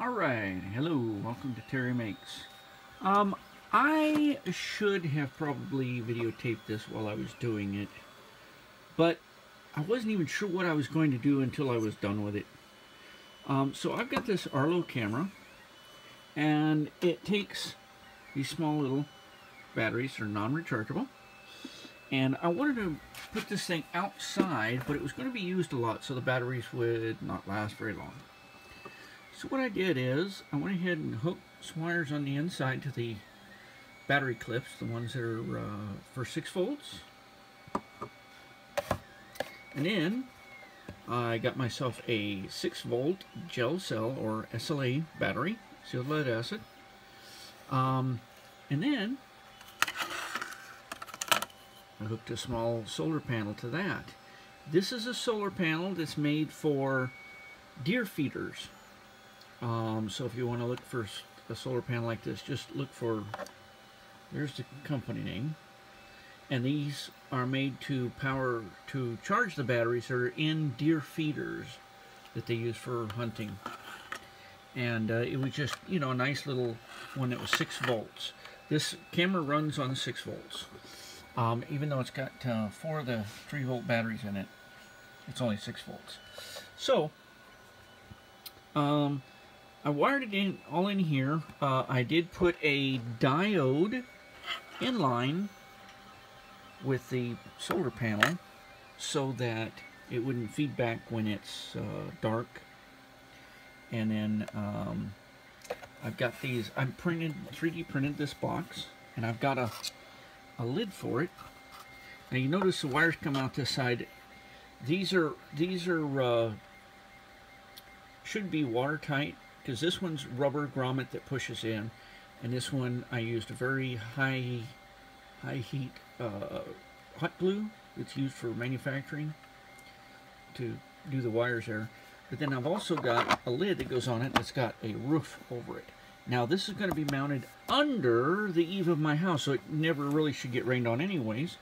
Alright, hello, welcome to Terry Makes. Um, I should have probably videotaped this while I was doing it, but I wasn't even sure what I was going to do until I was done with it. Um, so I've got this Arlo camera, and it takes these small little batteries, they're non-rechargeable, and I wanted to put this thing outside, but it was going to be used a lot, so the batteries would not last very long. So what I did is, I went ahead and hooked some wires on the inside to the battery clips, the ones that are uh, for 6 volts. And then, I got myself a 6 volt gel cell, or SLA battery, sealed lead acid. Um, and then, I hooked a small solar panel to that. This is a solar panel that's made for deer feeders. Um, so if you want to look for a solar panel like this, just look for, there's the company name. And these are made to power, to charge the batteries that are in deer feeders that they use for hunting. And uh, it was just, you know, a nice little one that was 6 volts. This camera runs on 6 volts. Um, even though it's got uh, four of the 3 volt batteries in it, it's only 6 volts. So, um, I wired it in all in here. Uh, I did put a diode in line with the solar panel so that it wouldn't feedback when it's uh, dark. And then um, I've got these, I printed, 3D printed this box, and I've got a, a lid for it. Now you notice the wires come out this side. These are, these are, uh, should be watertight because this one's rubber grommet that pushes in and this one I used a very high high heat uh, hot glue that's used for manufacturing to do the wires there. But then I've also got a lid that goes on it that's got a roof over it. Now this is going to be mounted under the eave of my house so it never really should get rained on anyways.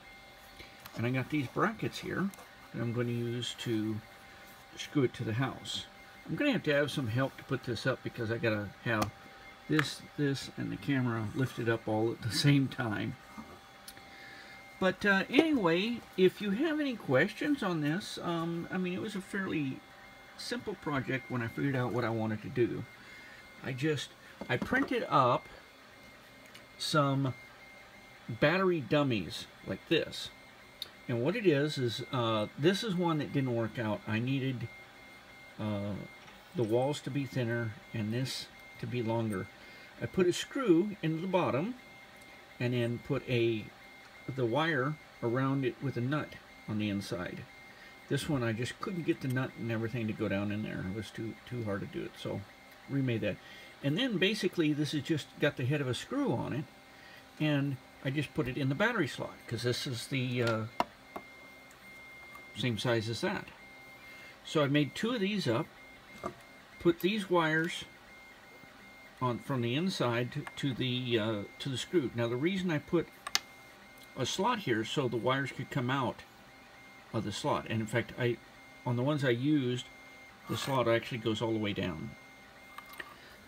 And I got these brackets here that I'm going to use to screw it to the house I'm to have to have some help to put this up because I got to have this, this, and the camera lifted up all at the same time. But uh, anyway, if you have any questions on this, um, I mean, it was a fairly simple project when I figured out what I wanted to do. I just, I printed up some battery dummies like this. And what it is, is uh, this is one that didn't work out. I needed uh, the walls to be thinner and this to be longer. I put a screw into the bottom and then put a the wire around it with a nut on the inside. This one I just couldn't get the nut and everything to go down in there. It was too too hard to do it, so remade that. And then basically this has just got the head of a screw on it and I just put it in the battery slot because this is the uh, same size as that. So I made two of these up put these wires on from the inside to, the uh, to the screw. Now the reason I put a slot here so the wires could come out of the slot. And in fact, I on the ones I used, the slot actually goes all the way down.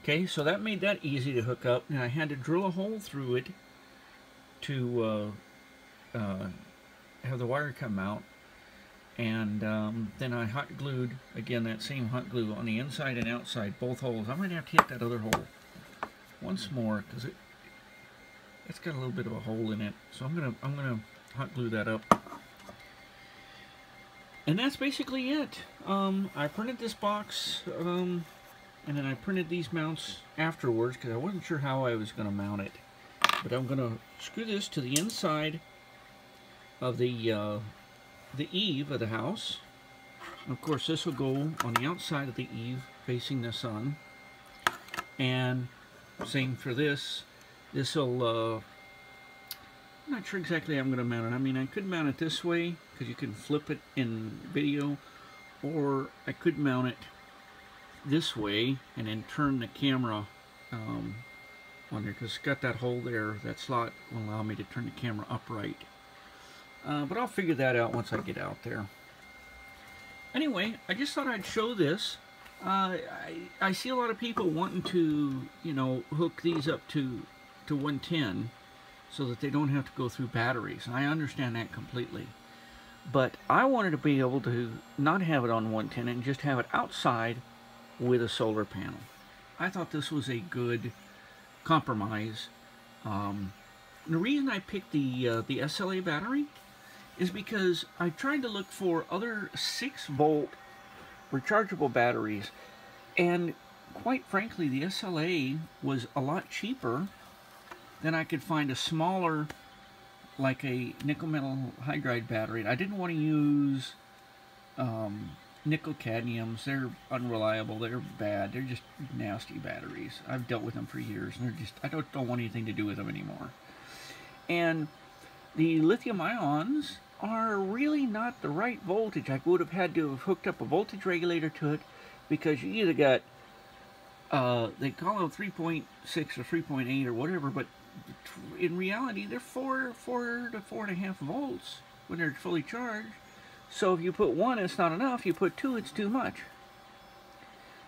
Okay, so that made that easy to hook up. And I had to drill a hole through it to uh, uh, have the wire come out and um, then I hot glued again that same hot glue on the inside and outside both holes. I'm gonna have to hit that other hole once more because it it's got a little bit of a hole in it. So I'm gonna I'm gonna hot glue that up. And that's basically it. Um, I printed this box um, and then I printed these mounts afterwards because I wasn't sure how I was gonna mount it. But I'm gonna screw this to the inside of the uh, the eave of the house. Of course, this will go on the outside of the eave facing the sun. And same for this. This will, uh, I'm not sure exactly how I'm going to mount it. I mean, I could mount it this way because you can flip it in video. Or I could mount it this way and then turn the camera um, on there because it's got that hole there. That slot will allow me to turn the camera upright. Uh, but I'll figure that out once I get out there. Anyway, I just thought I'd show this Uh, I, I see a lot of people wanting to, you know, hook these up to, to 110 so that they don't have to go through batteries. And I understand that completely. But I wanted to be able to not have it on 110 and just have it outside with a solar panel. I thought this was a good compromise. Um, the reason I picked the uh, the SLA battery is because I tried to look for other 6 volt rechargeable batteries and quite frankly the SLA was a lot cheaper than I could find a smaller like a nickel metal hydride battery. I didn't want to use um, nickel cadmiums. They're unreliable. They're bad. They're just nasty batteries. I've dealt with them for years, and they're just I don't don't want anything to do with them anymore. And the lithium ions are really not the right voltage. I would have had to have hooked up a voltage regulator to it because you either got uh, they call them 3.6 or 3.8 or whatever, but in reality, they're four, four to four and a half volts when they're fully charged. So if you put one, it's not enough. You put two, it's too much.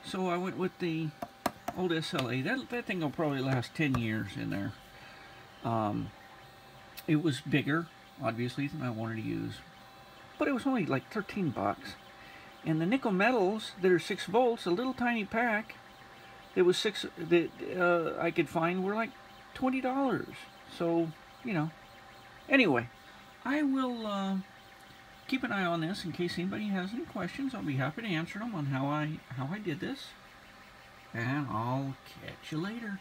So I went with the old SLA. That, that thing will probably last 10 years in there. Um, it was bigger, obviously, than I wanted to use. But it was only like 13 bucks. And the nickel metals that are 6 volts, a little tiny pack, that was six that uh, I could find were like $20. So, you know. Anyway, I will uh, keep an eye on this in case anybody has any questions. I'll be happy to answer them on how I how I did this. And I'll catch you later.